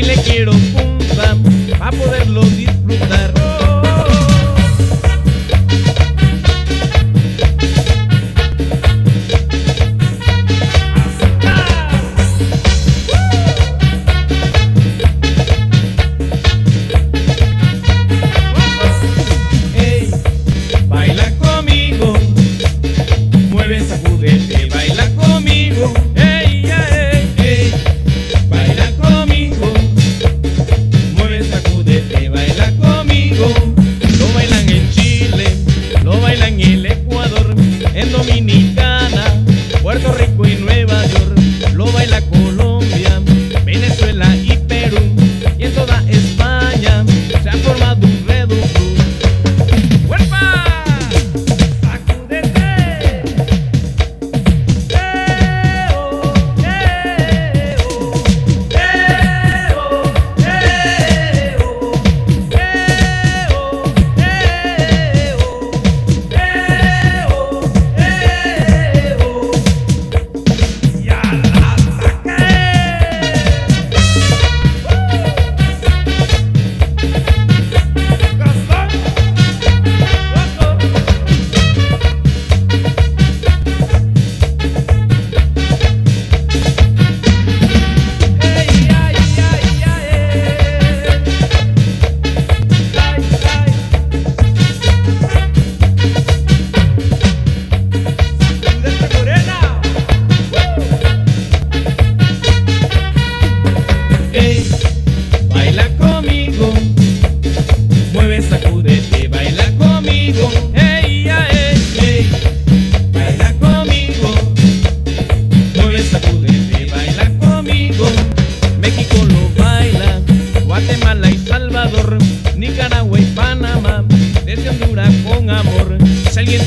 dile quiero. Puerto Rico y Nueva York, lo baila con amor. Alguien